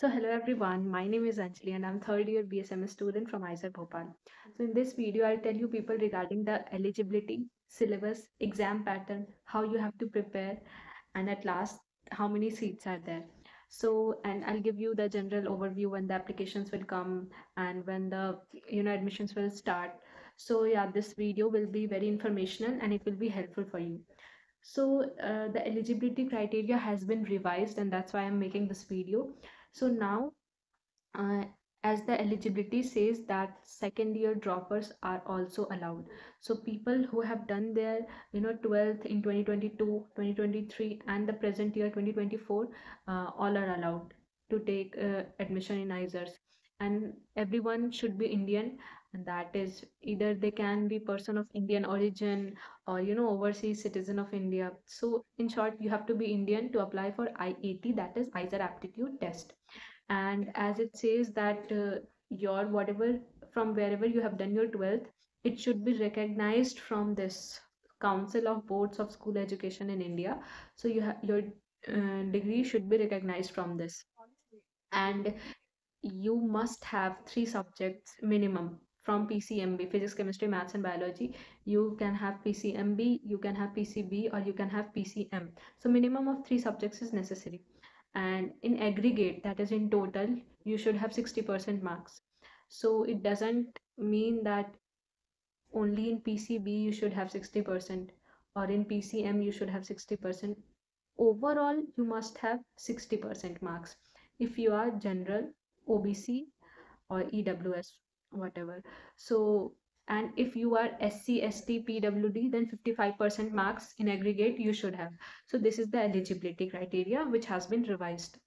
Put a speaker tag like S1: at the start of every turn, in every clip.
S1: So hello everyone, my name is Anjali and I'm third year BSMS student from IISER Bhopal. So in this video, I'll tell you people regarding the eligibility, syllabus, exam pattern, how you have to prepare, and at last, how many seats are there. So, and I'll give you the general overview when the applications will come and when the, you know, admissions will start. So yeah, this video will be very informational and it will be helpful for you. So uh, the eligibility criteria has been revised and that's why I'm making this video. So now, uh, as the eligibility says that second year droppers are also allowed. So people who have done their, you know, 12th in 2022, 2023 and the present year 2024, uh, all are allowed to take uh, admission in IISERs. And everyone should be Indian and that is either they can be person of Indian origin or you know overseas citizen of India. So in short, you have to be Indian to apply for IAT, that is IISER aptitude test. And as it says that uh, your whatever from wherever you have done your 12th, it should be recognized from this Council of Boards of School Education in India. So you have your uh, degree should be recognized from this. And you must have three subjects minimum from PCMB, physics, chemistry, maths, and biology. You can have PCMB, you can have PCB, or you can have PCM. So minimum of three subjects is necessary. And in aggregate, that is in total, you should have 60% marks. So it doesn't mean that only in PCB you should have 60% or in PCM you should have 60%. Overall, you must have 60% marks if you are general, OBC, or EWS whatever so and if you are SC, ST, PWD, then 55% marks in aggregate you should have. So this is the eligibility criteria which has been revised.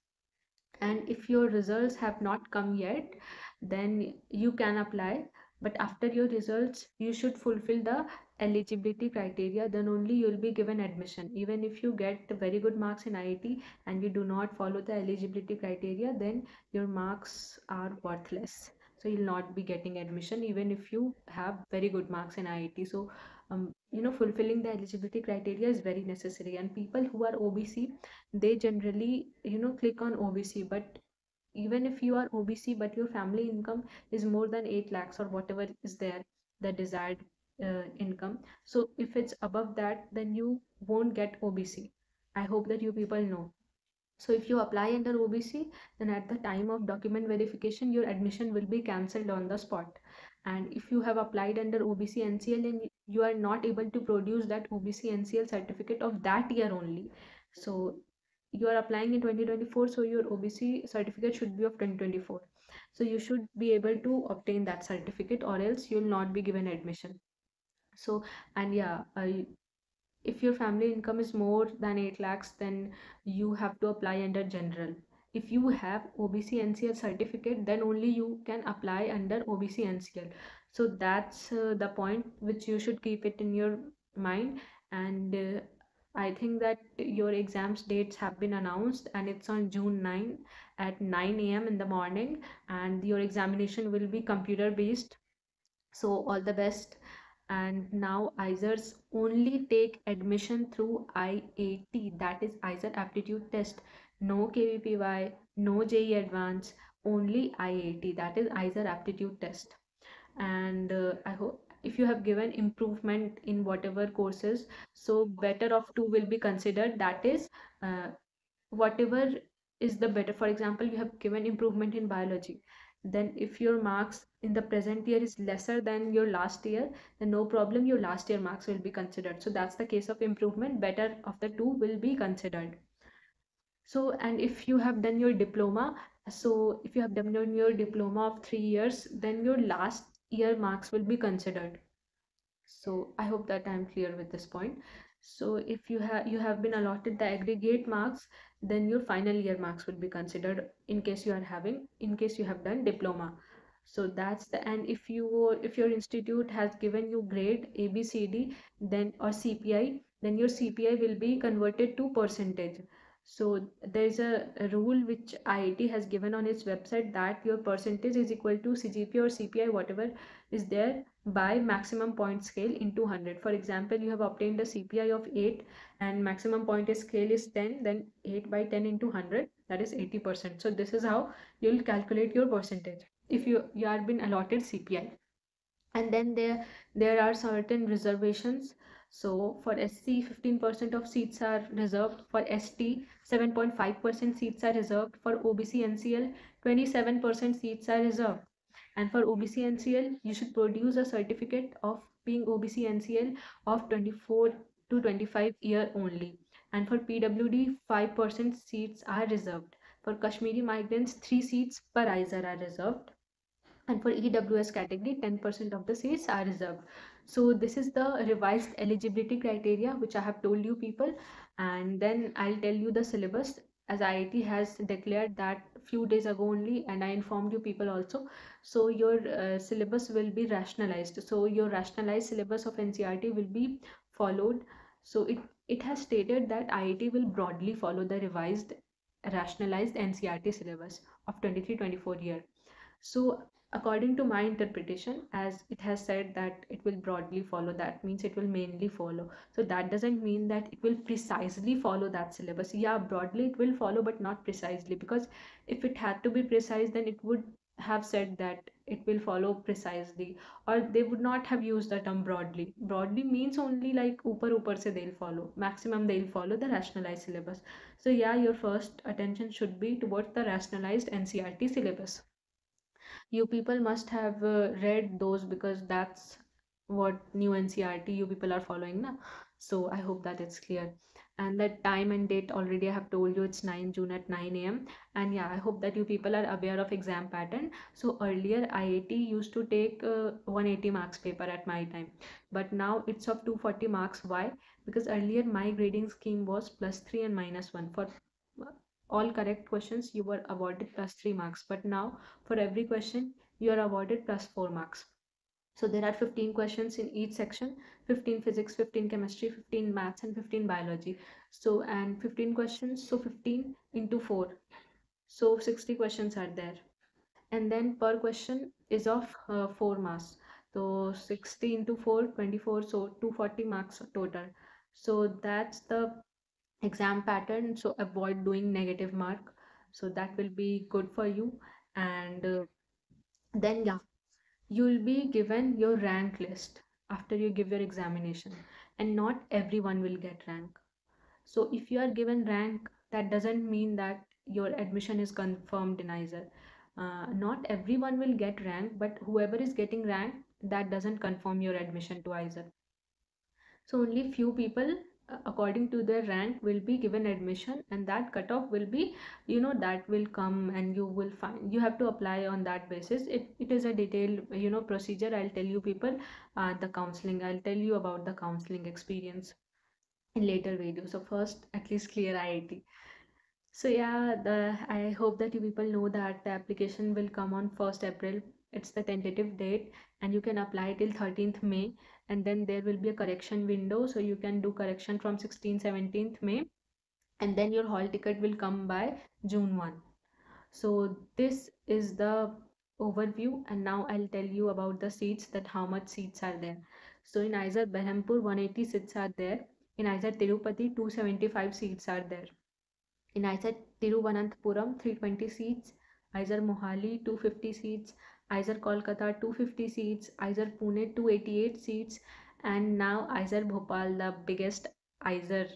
S1: And if your results have not come yet, then you can apply. But after your results, you should fulfill the eligibility criteria. Then only you will be given admission. Even if you get very good marks in IAT and you do not follow the eligibility criteria, then your marks are worthless so you'll not be getting admission even if you have very good marks in IAT so um, you know fulfilling the eligibility criteria is very necessary and people who are OBC they generally you know click on OBC but even if you are OBC but your family income is more than 8 lakhs or whatever is there the desired uh, income so if it's above that then you won't get OBC I hope that you people know so if you apply under OBC, then at the time of document verification, your admission will be cancelled on the spot. And if you have applied under OBC NCL and you are not able to produce that OBC NCL certificate of that year only, so you are applying in 2024, so your OBC certificate should be of 2024. So you should be able to obtain that certificate or else you will not be given admission. So, and yeah, uh, if your family income is more than 8 lakhs then you have to apply under general. If you have obc ncl certificate then only you can apply under obc ncl so that's uh, the point which you should keep it in your mind. And uh, i think that your exams dates have been announced and it's on june 9 at 9 a.m in the morning and your examination will be computer based so all the best and now IISERs only take admission through IAT that is IISER aptitude test. No KVPY no JEE advance only IAT that is IISER aptitude test. And uh, I hope if you have given improvement in whatever courses so better of two will be considered. That is uh, whatever is the better. For example you have given improvement in biology then if your marks in the present year is lesser than your last year then no problem your last year marks will be considered. So that's the case of improvement. Better of the two will be considered. So and if you have done your diploma so if you have done your diploma of 3 years then your last year marks will be considered. So i hope that i'm clear with this point. So if you have you have been allotted the aggregate marks then your final year marks will be considered in case you are having in case you have done diploma. So that's the and if you if your institute has given you grade a b c d then or cpi then your cpi will be converted to percentage so there is a, rule which IAT has given on its website that your percentage is equal to CGP or CPI whatever is there by maximum point scale into 100 for example you have obtained a cpi of 8 and maximum point scale is 10 then 8 by 10 into 100 that is 80%. So this is how you'll calculate your percentage if you you are been allotted CPI. And then there there are certain reservations. So for SC, 15% of seats are reserved. For ST, 7.5% seats are reserved. For OBC NCL, 27% seats are reserved. And for OBC NCL, you should produce a certificate of being OBC NCL of 24 to 25 year only. And for PWD, 5% seats are reserved. For Kashmiri migrants, 3 seats per IISER are reserved and for EWS category 10% of the seats are reserved so this is the revised eligibility criteria which I have told you people. And then I'll tell you the syllabus. As IAT has declared that few days ago only and I informed you people also. So your uh, syllabus will be rationalized. So your rationalized syllabus of NCERT will be followed. So it it has stated that IAT will broadly follow the revised rationalized NCERT syllabus of 23-24 year. So according to my interpretation as it has said that it will broadly follow that means it will mainly follow. So that doesn't mean that it will precisely follow that syllabus. Yeah broadly it will follow but not precisely because if it had to be precise then it would have said that it will follow precisely or they would not have used the term broadly. Broadly means only like upar upar se they'll follow maximum they'll follow the rationalized syllabus. So yeah your first attention should be towards the rationalized ncert syllabus you people must have uh, read those because that's what new NCERT you people are following now. So I hope that it's clear. And the time and date already I have told you it's 9 June at 9 a.m. And yeah, I hope that you people are aware of exam pattern. So earlier IAT used to take uh, 180 marks paper at my time, but now it's of 240 marks. Why? Because earlier my grading scheme was plus 3 and minus 1 for all correct questions you were awarded plus 3 marks. But now for every question you are awarded plus 4 marks. So there are 15 questions in each section. 15 physics 15 chemistry 15 maths and 15 biology. So and 15 questions so 15 into 4 so 60 questions are there. And then per question is of uh, 4 marks. So 60 into 4 24 so 240 marks total. So that's the exam pattern so avoid doing negative mark so that will be good for you and uh, then yeah you'll be given your rank list after you give your examination and not everyone will get rank so if you are given rank that doesn't mean that your admission is confirmed in IISER. Uh, not everyone will get rank but whoever is getting rank that doesn't confirm your admission to IISER. so only few people according to their rank will be given admission and that cutoff will be you know that will come and you will find you have to apply on that basis. It, it is a detailed you know procedure. I'll tell you people uh, the counseling i'll tell you about the counseling experience in later videos. So first at least clear IAT so yeah the i hope that you people know that the application will come on 1st april. It's the tentative date and you can apply till 13th may and then there will be a correction window. So you can do correction from 16 17th may and then your hall ticket will come by june 1 so this is the overview and now i'll tell you about the seats that how much seats are there. So in IISER Berhampur 180 seats are there. In IISER Tirupati 275 seats are there. In IISER Tiruvananthapuram 320 seats. IISER Mohali 250 seats IISER Kolkata 250 seats, IISER Pune 288 seats, and now IISER Bhopal, the biggest IISER.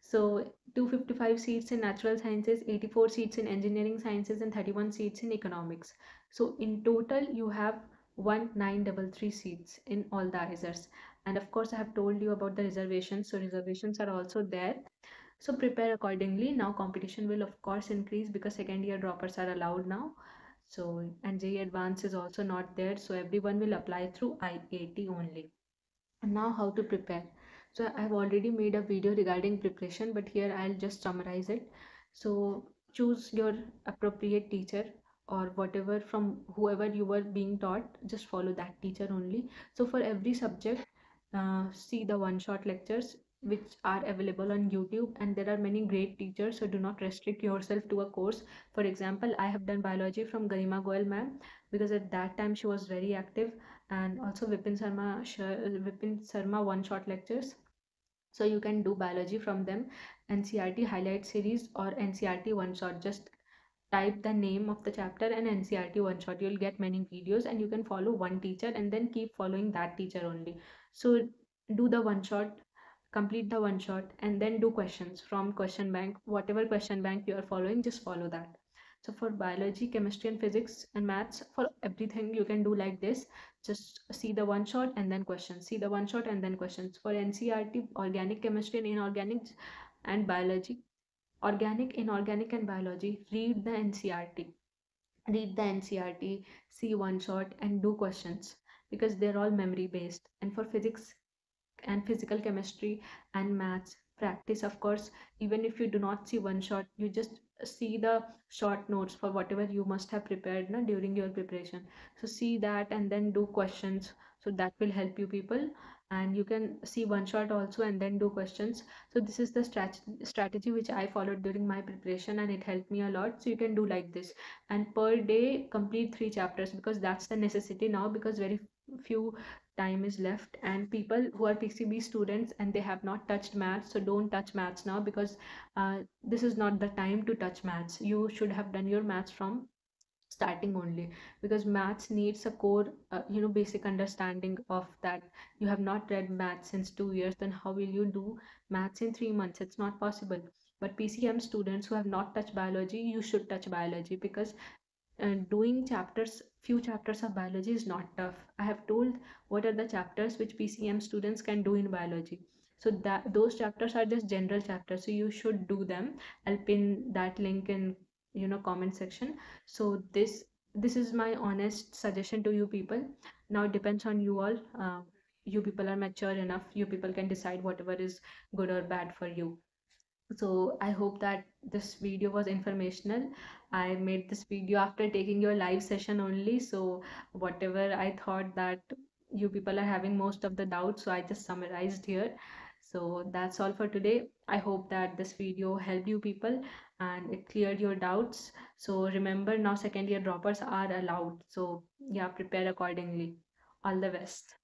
S1: So 255 seats in natural sciences, 84 seats in engineering sciences, and 31 seats in economics. So in total, you have 1933 seats in all the IISERs. And of course, I have told you about the reservations. So reservations are also there. So prepare accordingly. Now competition will of course increase because second year droppers are allowed now so and JEE advance is also not there so everyone will apply through IAT only. And now how to prepare? So I've already made a video regarding preparation but here I'll just summarize it. So choose your appropriate teacher or whatever from whoever you were being taught just follow that teacher only. So for every subject uh, see the one shot lectures which are available on YouTube and there are many great teachers so do not restrict yourself to a course. For example I have done biology from Garima Goyal ma'am because at that time she was very active and also Vipin Sharma Vipin Sharma one shot lectures. So you can do biology from them ncrt highlight series or ncrt one shot just type the name of the chapter and ncrt one shot you'll get many videos and you can follow one teacher and then keep following that teacher only. So do the one shot complete the one shot and then do questions from question bank. Whatever question bank you are following just follow that. So for biology chemistry and physics and maths for everything you can do like this just see the one shot and then questions see the one shot and then questions. For ncrt organic chemistry and inorganic and biology organic inorganic and biology read the ncrt read the ncrt see one shot and do questions because they're all memory based. And for physics and physical chemistry and maths practice of course. Even if you do not see one shot you just see the short notes for whatever you must have prepared during your preparation. So see that and then do questions. So that will help you people. And you can see one shot also and then do questions. So this is the strat- strategy which i followed during my preparation and it helped me a lot. So you can do like this. And per day complete three chapters because that's the necessity now because very few time is left. And people who are pcb students and they have not touched maths so don't touch maths now because uh, this is not the time to touch maths. You should have done your maths from starting only because maths needs a core uh, you know basic understanding of that. You have not read maths since 2 years then how will you do maths in 3 months? It's not possible. But pcm students who have not touched biology you should touch biology because uh, doing chapters few chapters of biology is not tough. I have told what are the chapters which pcm students can do in biology. So that those chapters are just general chapters so you should do them. I'll pin that link in you know comment section. So this this is my honest suggestion to you people. Now it depends on you all. Uh, you people are mature enough. You people can decide whatever is good or bad for you so i hope that this video was informational. I made this video after taking your live session only. So whatever i thought that you people are having most of the doubts so i just summarized here. So that's all for today. I hope that this video helped you people and it cleared your doubts. So remember now second year droppers are allowed. So yeah prepare accordingly. All the best